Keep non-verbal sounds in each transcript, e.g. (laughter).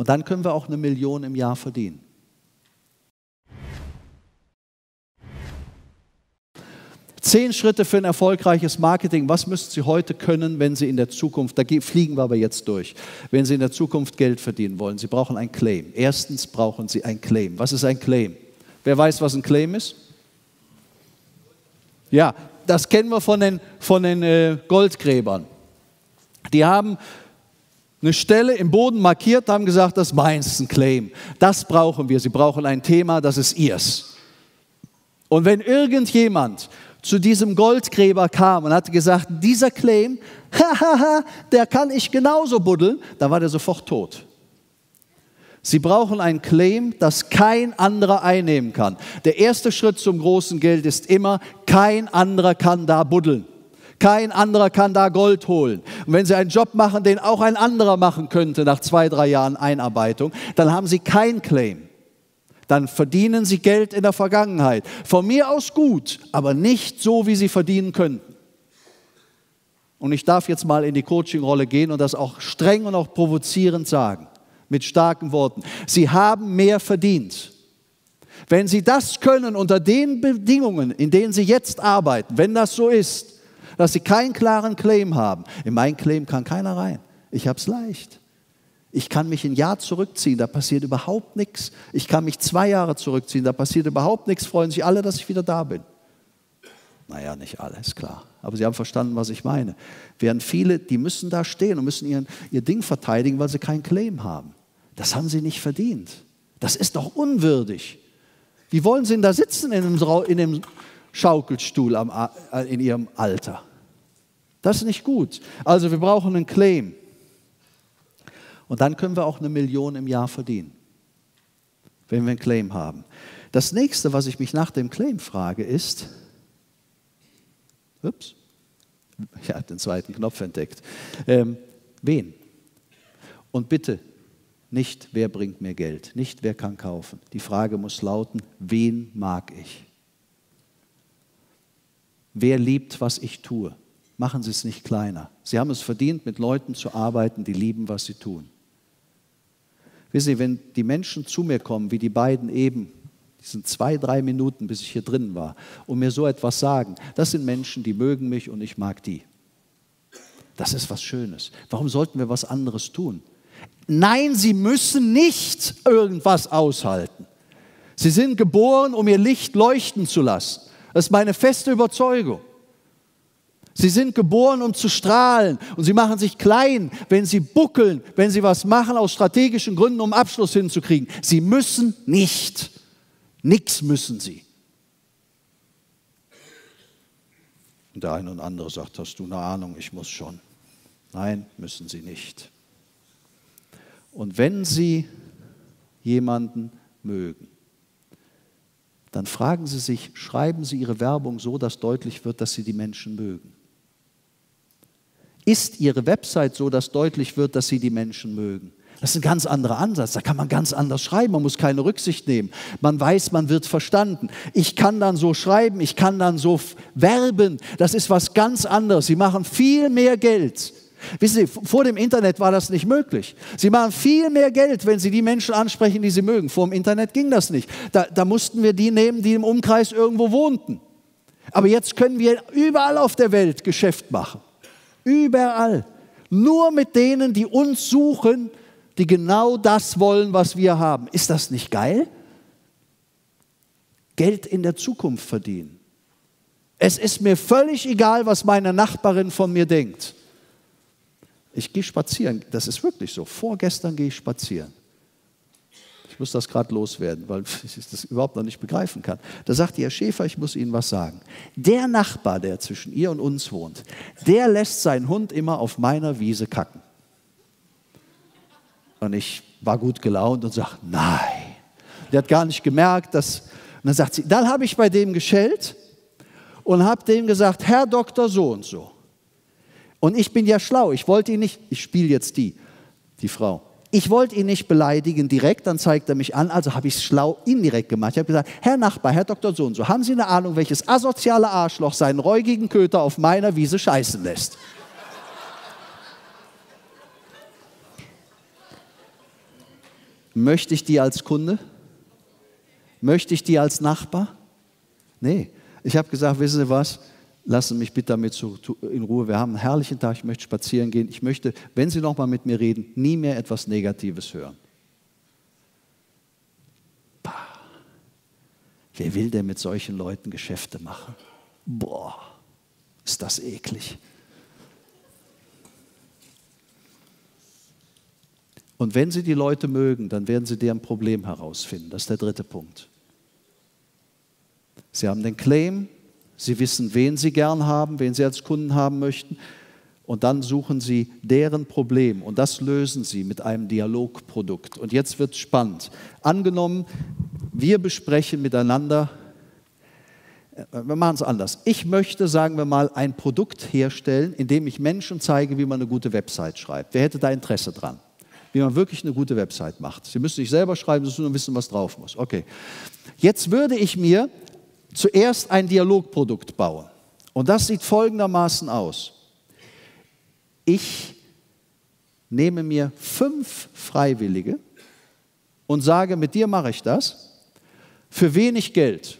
Und dann können wir auch eine Million im Jahr verdienen. Zehn Schritte für ein erfolgreiches Marketing. Was müssen Sie heute können, wenn Sie in der Zukunft, da fliegen wir aber jetzt durch, wenn Sie in der Zukunft Geld verdienen wollen? Sie brauchen ein Claim. Erstens brauchen Sie ein Claim. Was ist ein Claim? Wer weiß, was ein Claim ist? Ja, das kennen wir von den, von den äh, Goldgräbern. Die haben eine Stelle im Boden markiert, haben gesagt, das ist meins, ein Claim. Das brauchen wir. Sie brauchen ein Thema, das ist ihrs. Und wenn irgendjemand zu diesem Goldgräber kam und hat gesagt, dieser Claim, (laughs) der kann ich genauso buddeln, dann war der sofort tot. Sie brauchen ein Claim, das kein anderer einnehmen kann. Der erste Schritt zum großen Geld ist immer, kein anderer kann da buddeln. Kein anderer kann da Gold holen. Und wenn Sie einen Job machen, den auch ein anderer machen könnte nach zwei, drei Jahren Einarbeitung, dann haben Sie kein Claim dann verdienen sie Geld in der Vergangenheit. Von mir aus gut, aber nicht so, wie sie verdienen könnten. Und ich darf jetzt mal in die Coaching-Rolle gehen und das auch streng und auch provozierend sagen, mit starken Worten. Sie haben mehr verdient. Wenn Sie das können unter den Bedingungen, in denen Sie jetzt arbeiten, wenn das so ist, dass Sie keinen klaren Claim haben, in mein Claim kann keiner rein. Ich habe es leicht. Ich kann mich ein Jahr zurückziehen, da passiert überhaupt nichts. Ich kann mich zwei Jahre zurückziehen, da passiert überhaupt nichts. Freuen sich alle, dass ich wieder da bin. Naja, nicht alle, ist klar. Aber Sie haben verstanden, was ich meine. Während viele, die müssen da stehen und müssen ihren, ihr Ding verteidigen, weil sie keinen Claim haben. Das haben sie nicht verdient. Das ist doch unwürdig. Wie wollen sie denn da sitzen in einem, in einem Schaukelstuhl am, äh, in ihrem Alter? Das ist nicht gut. Also wir brauchen einen Claim. Und dann können wir auch eine Million im Jahr verdienen, wenn wir einen Claim haben. Das nächste, was ich mich nach dem Claim frage, ist, ups, (laughs) ich habe den zweiten Knopf entdeckt, ähm, wen? Und bitte nicht, wer bringt mir Geld, nicht, wer kann kaufen. Die Frage muss lauten, wen mag ich? Wer liebt, was ich tue? Machen Sie es nicht kleiner. Sie haben es verdient, mit Leuten zu arbeiten, die lieben, was sie tun. Wissen Sie, wenn die Menschen zu mir kommen, wie die beiden eben, die sind zwei, drei Minuten, bis ich hier drin war, und mir so etwas sagen, das sind Menschen, die mögen mich und ich mag die. Das ist was Schönes. Warum sollten wir was anderes tun? Nein, sie müssen nicht irgendwas aushalten. Sie sind geboren, um ihr Licht leuchten zu lassen. Das ist meine feste Überzeugung. Sie sind geboren, um zu strahlen und sie machen sich klein, wenn sie buckeln, wenn sie was machen aus strategischen Gründen, um Abschluss hinzukriegen. Sie müssen nicht. Nichts müssen sie. Und der eine und andere sagt, hast du eine Ahnung, ich muss schon. Nein, müssen sie nicht. Und wenn sie jemanden mögen, dann fragen Sie sich, schreiben Sie Ihre Werbung so, dass deutlich wird, dass Sie die Menschen mögen. Ist Ihre Website so, dass deutlich wird, dass Sie die Menschen mögen? Das ist ein ganz anderer Ansatz. Da kann man ganz anders schreiben. Man muss keine Rücksicht nehmen. Man weiß, man wird verstanden. Ich kann dann so schreiben, ich kann dann so werben. Das ist was ganz anderes. Sie machen viel mehr Geld. Wissen Sie, vor dem Internet war das nicht möglich. Sie machen viel mehr Geld, wenn Sie die Menschen ansprechen, die Sie mögen. Vor dem Internet ging das nicht. Da, da mussten wir die nehmen, die im Umkreis irgendwo wohnten. Aber jetzt können wir überall auf der Welt Geschäft machen. Überall. Nur mit denen, die uns suchen, die genau das wollen, was wir haben. Ist das nicht geil? Geld in der Zukunft verdienen. Es ist mir völlig egal, was meine Nachbarin von mir denkt. Ich gehe spazieren, das ist wirklich so. Vorgestern gehe ich spazieren muss das gerade loswerden, weil (laughs) ich das überhaupt noch nicht begreifen kann. Da sagt Herr Schäfer, ich muss Ihnen was sagen. Der Nachbar, der zwischen ihr und uns wohnt, der lässt seinen Hund immer auf meiner Wiese kacken. Und ich war gut gelaunt und sage, nein. Der hat gar nicht gemerkt, dass. Und dann sagt sie, dann habe ich bei dem geschellt und habe dem gesagt, Herr Doktor so und so. Und ich bin ja schlau, ich wollte ihn nicht, ich spiele jetzt die, die Frau ich wollte ihn nicht beleidigen direkt, dann zeigt er mich an, also habe ich es schlau indirekt gemacht. Ich habe gesagt, Herr Nachbar, Herr Dr. So und so, haben Sie eine Ahnung, welches asoziale Arschloch seinen räugigen Köter auf meiner Wiese scheißen lässt? Möchte ich die als Kunde? Möchte ich die als Nachbar? Nee. Ich habe gesagt, wissen Sie was? Lassen mich bitte damit in Ruhe. Wir haben einen herrlichen Tag. Ich möchte spazieren gehen. Ich möchte, wenn Sie noch mal mit mir reden, nie mehr etwas Negatives hören. Bah. Wer will denn mit solchen Leuten Geschäfte machen? Boah, ist das eklig. Und wenn Sie die Leute mögen, dann werden Sie deren Problem herausfinden. Das ist der dritte Punkt. Sie haben den Claim, Sie wissen, wen Sie gern haben, wen Sie als Kunden haben möchten. Und dann suchen Sie deren Problem und das lösen Sie mit einem Dialogprodukt. Und jetzt wird es spannend. Angenommen, wir besprechen miteinander, äh, wir machen es anders. Ich möchte, sagen wir mal, ein Produkt herstellen, in dem ich Menschen zeige, wie man eine gute Website schreibt. Wer hätte da Interesse dran? wie man wirklich eine gute Website macht. Sie müssen nicht selber schreiben, Sie müssen nur wissen, was drauf muss. Okay. Jetzt würde ich mir zuerst ein Dialogprodukt bauen. Und das sieht folgendermaßen aus. Ich nehme mir fünf Freiwillige und sage, mit dir mache ich das für wenig Geld.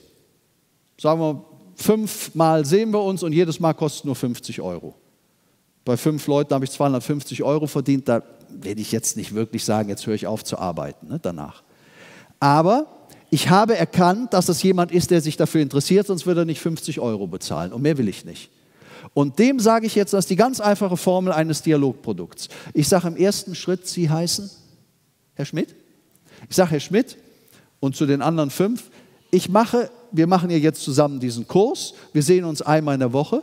Sagen wir, fünfmal sehen wir uns und jedes Mal kostet nur 50 Euro. Bei fünf Leuten habe ich 250 Euro verdient, da werde ich jetzt nicht wirklich sagen, jetzt höre ich auf zu arbeiten ne, danach. Aber ich habe erkannt, dass es jemand ist, der sich dafür interessiert, sonst würde er nicht 50 Euro bezahlen. Und mehr will ich nicht. Und dem sage ich jetzt, das ist die ganz einfache Formel eines Dialogprodukts. Ich sage im ersten Schritt, Sie heißen Herr Schmidt. Ich sage Herr Schmidt und zu den anderen fünf, ich mache, wir machen hier jetzt zusammen diesen Kurs. Wir sehen uns einmal in der Woche.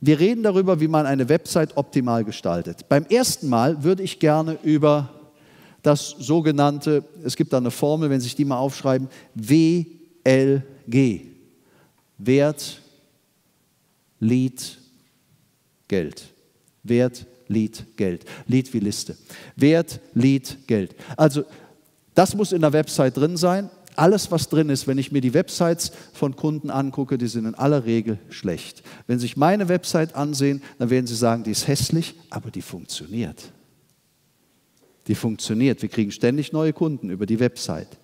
Wir reden darüber, wie man eine Website optimal gestaltet. Beim ersten Mal würde ich gerne über das sogenannte, es gibt da eine Formel, wenn Sie sich die mal aufschreiben, WLG. Wert, Lied, Geld. Wert, Lied, Geld. Lied wie Liste. Wert, Lied, Geld. Also das muss in der Website drin sein alles, was drin ist, wenn ich mir die Websites von Kunden angucke, die sind in aller Regel schlecht. Wenn Sie sich meine Website ansehen, dann werden Sie sagen, die ist hässlich, aber die funktioniert. Die funktioniert. Wir kriegen ständig neue Kunden über die Website.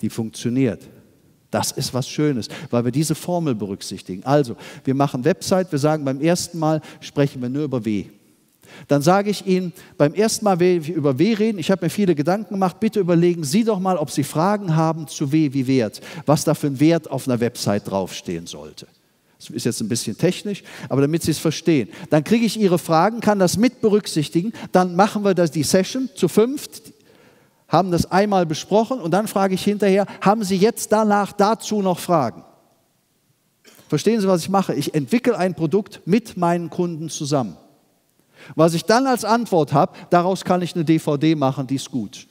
Die funktioniert. Das ist was Schönes, weil wir diese Formel berücksichtigen. Also, wir machen Website, wir sagen beim ersten Mal sprechen wir nur über W. Dann sage ich Ihnen beim ersten Mal über W reden, ich habe mir viele Gedanken gemacht, bitte überlegen Sie doch mal, ob Sie Fragen haben zu W wie Wert, was da für ein Wert auf einer Website draufstehen sollte. Das ist jetzt ein bisschen technisch, aber damit Sie es verstehen. Dann kriege ich Ihre Fragen, kann das mit berücksichtigen, dann machen wir das, die Session zu fünft, haben das einmal besprochen und dann frage ich hinterher, haben Sie jetzt danach dazu noch Fragen? Verstehen Sie, was ich mache? Ich entwickle ein Produkt mit meinen Kunden zusammen. Was ich dann als Antwort habe, daraus kann ich eine DVD machen, die ist gut.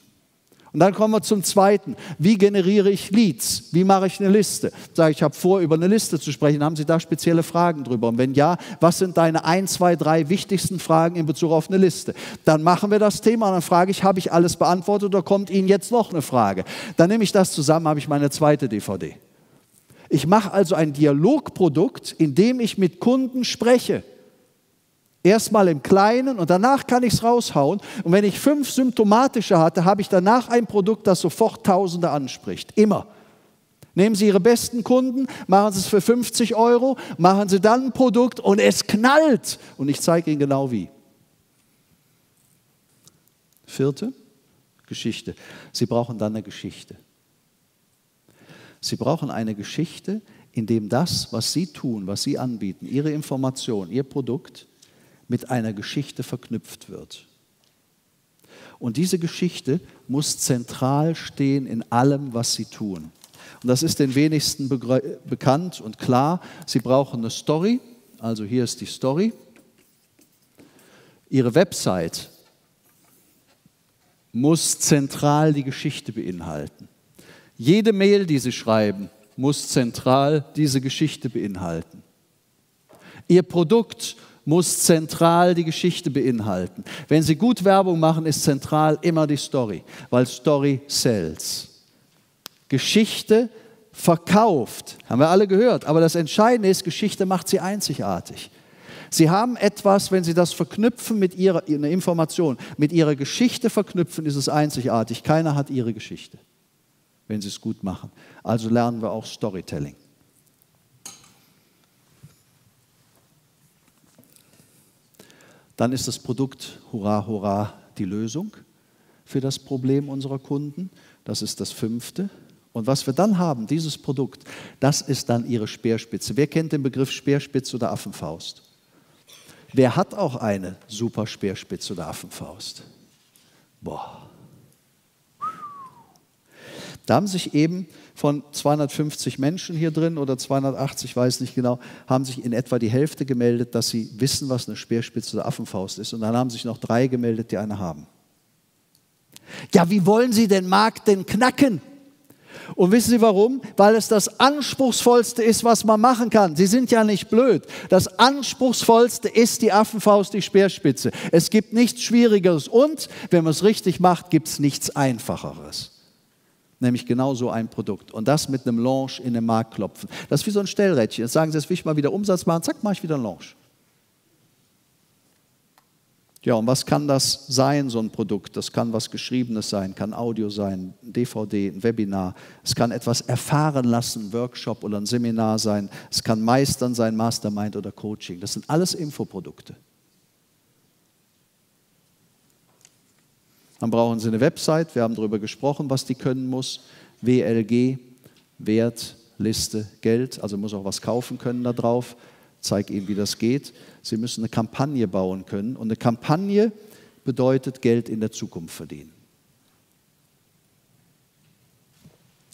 Und dann kommen wir zum zweiten. Wie generiere ich Leads? Wie mache ich eine Liste? Sage ich, ich habe vor, über eine Liste zu sprechen. Haben Sie da spezielle Fragen drüber? Und wenn ja, was sind deine ein, zwei, drei wichtigsten Fragen in Bezug auf eine Liste? Dann machen wir das Thema und dann frage ich, habe ich alles beantwortet oder kommt Ihnen jetzt noch eine Frage? Dann nehme ich das zusammen, habe ich meine zweite DVD. Ich mache also ein Dialogprodukt, in dem ich mit Kunden spreche. Erstmal im Kleinen und danach kann ich es raushauen. Und wenn ich fünf symptomatische hatte, habe ich danach ein Produkt, das sofort Tausende anspricht. Immer. Nehmen Sie Ihre besten Kunden, machen Sie es für 50 Euro, machen Sie dann ein Produkt und es knallt. Und ich zeige Ihnen genau wie. Vierte Geschichte. Sie brauchen dann eine Geschichte. Sie brauchen eine Geschichte, in dem das, was Sie tun, was Sie anbieten, Ihre Information, Ihr Produkt, mit einer Geschichte verknüpft wird. Und diese Geschichte muss zentral stehen in allem, was sie tun. Und das ist den wenigsten bekannt und klar. Sie brauchen eine Story. Also hier ist die Story. Ihre Website muss zentral die Geschichte beinhalten. Jede Mail, die Sie schreiben, muss zentral diese Geschichte beinhalten. Ihr Produkt muss zentral die Geschichte beinhalten. Wenn Sie gut Werbung machen, ist zentral immer die Story, weil Story sells. Geschichte verkauft, haben wir alle gehört, aber das Entscheidende ist, Geschichte macht sie einzigartig. Sie haben etwas, wenn Sie das verknüpfen mit Ihrer eine Information, mit Ihrer Geschichte verknüpfen, ist es einzigartig. Keiner hat Ihre Geschichte, wenn Sie es gut machen. Also lernen wir auch Storytelling. Dann ist das Produkt, hurra, hurra, die Lösung für das Problem unserer Kunden. Das ist das fünfte. Und was wir dann haben, dieses Produkt, das ist dann ihre Speerspitze. Wer kennt den Begriff Speerspitze oder Affenfaust? Wer hat auch eine super Speerspitze oder Affenfaust? Boah. Da haben sich eben von 250 Menschen hier drin oder 280, weiß nicht genau, haben sich in etwa die Hälfte gemeldet, dass sie wissen, was eine Speerspitze oder Affenfaust ist. Und dann haben sich noch drei gemeldet, die eine haben. Ja, wie wollen Sie den Markt denn knacken? Und wissen Sie warum? Weil es das Anspruchsvollste ist, was man machen kann. Sie sind ja nicht blöd. Das Anspruchsvollste ist die Affenfaust, die Speerspitze. Es gibt nichts Schwierigeres. Und wenn man es richtig macht, gibt es nichts Einfacheres. Nämlich genau so ein Produkt. Und das mit einem Launch in den Markt klopfen. Das ist wie so ein Stellrädchen. Jetzt sagen Sie, jetzt will ich mal wieder Umsatz machen. Zack, mache ich wieder einen Launch. Ja, und was kann das sein, so ein Produkt? Das kann was Geschriebenes sein, kann Audio sein, ein DVD, ein Webinar. Es kann etwas erfahren lassen, ein Workshop oder ein Seminar sein. Es kann Meistern sein, Mastermind oder Coaching. Das sind alles Infoprodukte. Dann brauchen Sie eine Website. Wir haben darüber gesprochen, was die können muss. WLG, Wert, Liste, Geld. Also muss auch was kaufen können da drauf zeige Ihnen, wie das geht. Sie müssen eine Kampagne bauen können. Und eine Kampagne bedeutet Geld in der Zukunft verdienen.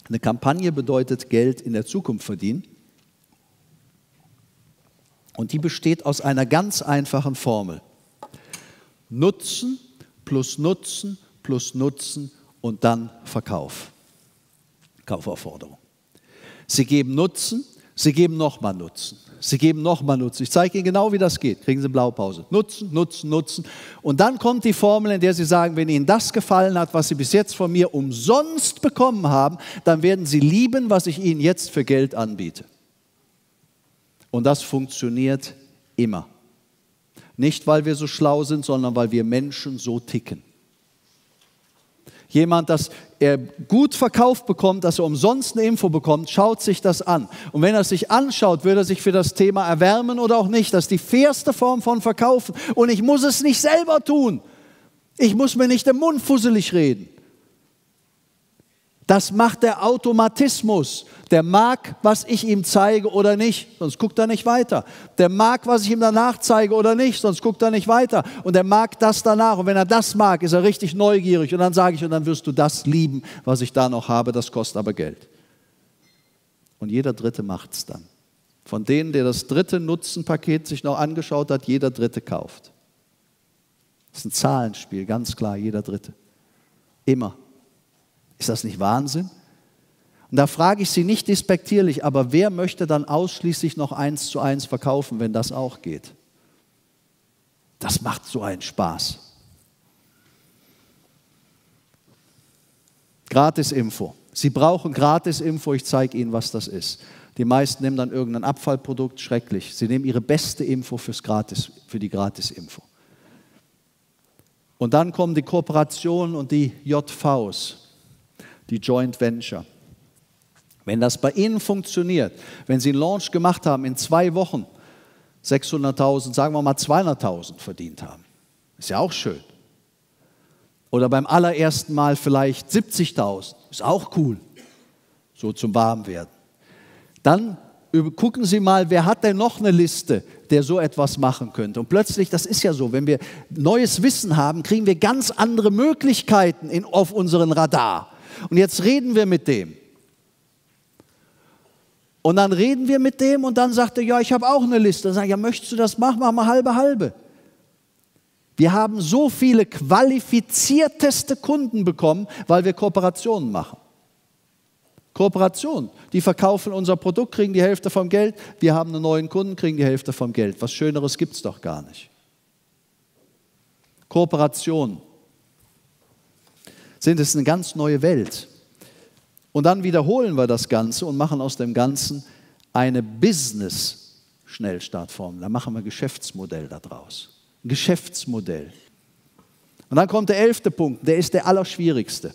Eine Kampagne bedeutet Geld in der Zukunft verdienen. Und die besteht aus einer ganz einfachen Formel. Nutzen plus Nutzen plus Nutzen und dann Verkauf. Kaufaufforderung. Sie geben Nutzen, sie geben nochmal Nutzen. Sie geben nochmal Nutzen. Ich zeige Ihnen genau, wie das geht. Kriegen Sie Blaupause. Nutzen, Nutzen, Nutzen. Und dann kommt die Formel, in der Sie sagen, wenn Ihnen das gefallen hat, was Sie bis jetzt von mir umsonst bekommen haben, dann werden Sie lieben, was ich Ihnen jetzt für Geld anbiete. Und das funktioniert immer. Nicht, weil wir so schlau sind, sondern weil wir Menschen so ticken. Jemand, das er gut verkauft bekommt, dass er umsonst eine Info bekommt, schaut sich das an. Und wenn er es sich anschaut, wird er sich für das Thema erwärmen oder auch nicht. Das ist die fairste Form von Verkaufen. Und ich muss es nicht selber tun. Ich muss mir nicht im Mund fusselig reden. Das macht der Automatismus. Der mag, was ich ihm zeige oder nicht, sonst guckt er nicht weiter. Der mag, was ich ihm danach zeige oder nicht, sonst guckt er nicht weiter. Und er mag das danach. Und wenn er das mag, ist er richtig neugierig. Und dann sage ich, und dann wirst du das lieben, was ich da noch habe, das kostet aber Geld. Und jeder Dritte macht es dann. Von denen, der das dritte Nutzenpaket sich noch angeschaut hat, jeder Dritte kauft. Das ist ein Zahlenspiel, ganz klar, jeder Dritte. Immer. Ist das nicht Wahnsinn? Und da frage ich Sie nicht despektierlich, aber wer möchte dann ausschließlich noch eins zu eins verkaufen, wenn das auch geht? Das macht so einen Spaß. Gratis-Info. Sie brauchen Gratis-Info, ich zeige Ihnen, was das ist. Die meisten nehmen dann irgendein Abfallprodukt, schrecklich. Sie nehmen ihre beste Info fürs Gratis, für die Gratis-Info. Und dann kommen die Kooperationen und die JVs die Joint Venture. Wenn das bei Ihnen funktioniert, wenn Sie einen Launch gemacht haben in zwei Wochen, 600.000, sagen wir mal 200.000 verdient haben, ist ja auch schön. Oder beim allerersten Mal vielleicht 70.000, ist auch cool, so zum Warmwerden. Dann gucken Sie mal, wer hat denn noch eine Liste, der so etwas machen könnte. Und plötzlich, das ist ja so, wenn wir neues Wissen haben, kriegen wir ganz andere Möglichkeiten in, auf unseren Radar. Und jetzt reden wir mit dem. Und dann reden wir mit dem und dann sagt er, ja, ich habe auch eine Liste. Dann sage ich, ja, möchtest du das machen? Mach mal halbe halbe. Wir haben so viele qualifizierteste Kunden bekommen, weil wir Kooperationen machen. Kooperation. Die verkaufen unser Produkt, kriegen die Hälfte vom Geld. Wir haben einen neuen Kunden, kriegen die Hälfte vom Geld. Was Schöneres gibt es doch gar nicht. Kooperation sind es eine ganz neue Welt. Und dann wiederholen wir das Ganze und machen aus dem Ganzen eine Business Produkt-Schnellstartformel. Da machen wir Geschäftsmodell daraus. Geschäftsmodell. Und dann kommt der elfte Punkt, der ist der allerschwierigste.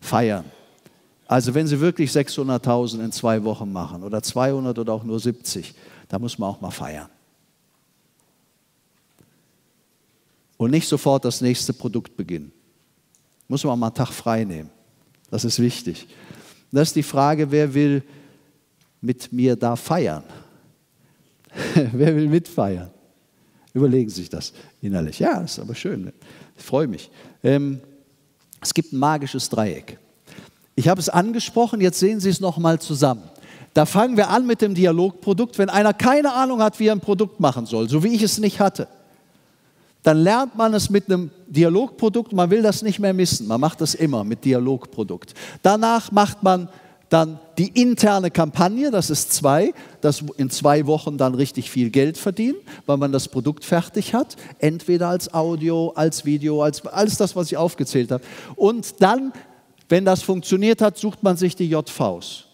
Feiern. Also wenn Sie wirklich 600.000 in zwei Wochen machen oder 200 oder auch nur 70, da muss man auch mal feiern. Und nicht sofort das nächste Produkt beginnen. Muss man mal einen Tag frei nehmen. Das ist wichtig. Das ist die Frage, wer will mit mir da feiern? (laughs) wer will mitfeiern? Überlegen Sie sich das innerlich. Ja, ist aber schön. Ich freue mich. Ähm, es gibt ein magisches Dreieck. Ich habe es angesprochen, jetzt sehen Sie es nochmal zusammen. Da fangen wir an mit dem Dialogprodukt. Wenn einer keine Ahnung hat, wie er ein Produkt machen soll, so wie ich es nicht hatte, dann lernt man es mit einem Dialogprodukt. Man will das nicht mehr missen. Man macht das immer mit Dialogprodukt. Danach macht man dann die interne Kampagne, das ist zwei, das in zwei Wochen dann richtig viel Geld verdienen, weil man das Produkt fertig hat, entweder als Audio, als Video, als alles das, was ich aufgezählt habe. Und dann, wenn das funktioniert hat, sucht man sich die JVs.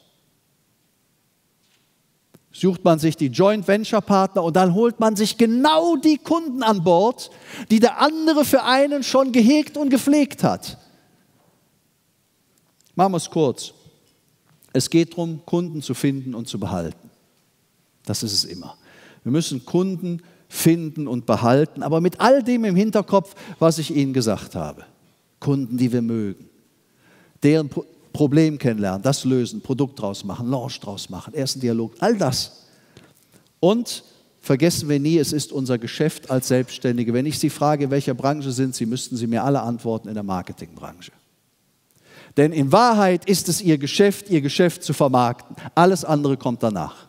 Sucht man sich die Joint Venture Partner und dann holt man sich genau die Kunden an Bord, die der andere für einen schon gehegt und gepflegt hat. Machen wir es kurz. Es geht darum, Kunden zu finden und zu behalten. Das ist es immer. Wir müssen Kunden finden und behalten, aber mit all dem im Hinterkopf, was ich Ihnen gesagt habe. Kunden, die wir mögen, deren Problem kennenlernen, das lösen, Produkt draus machen, Launch draus machen, ersten Dialog, all das. Und vergessen wir nie, es ist unser Geschäft als Selbstständige. Wenn ich Sie frage, in welcher Branche sind Sie, müssten Sie mir alle antworten in der Marketingbranche. Denn in Wahrheit ist es ihr Geschäft, ihr Geschäft zu vermarkten. Alles andere kommt danach.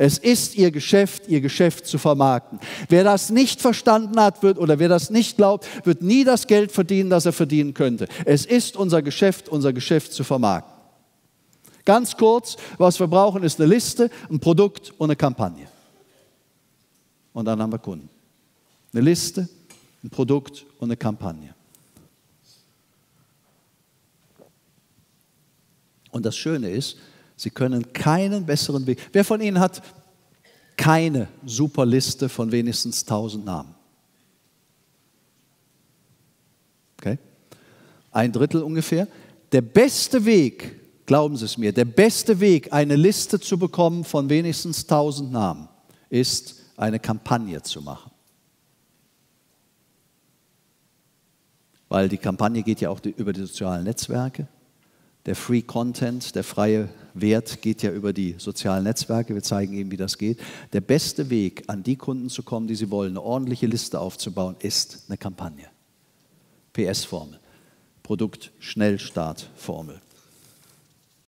Es ist ihr Geschäft, ihr Geschäft zu vermarkten. Wer das nicht verstanden hat wird oder wer das nicht glaubt, wird nie das Geld verdienen, das er verdienen könnte. Es ist unser Geschäft, unser Geschäft zu vermarkten. Ganz kurz, was wir brauchen, ist eine Liste, ein Produkt und eine Kampagne. Und dann haben wir Kunden. Eine Liste, ein Produkt und eine Kampagne. Und das Schöne ist, Sie können keinen besseren Weg. Wer von Ihnen hat keine super Liste von wenigstens 1000 Namen? Okay? Ein Drittel ungefähr. Der beste Weg, glauben Sie es mir, der beste Weg, eine Liste zu bekommen von wenigstens 1000 Namen, ist eine Kampagne zu machen. Weil die Kampagne geht ja auch über die sozialen Netzwerke. Der Free Content, der freie Wert geht ja über die sozialen Netzwerke. Wir zeigen Ihnen, wie das geht. Der beste Weg, an die Kunden zu kommen, die Sie wollen, eine ordentliche Liste aufzubauen, ist eine Kampagne. PS-Formel. Produkt-Schnellstart-Formel.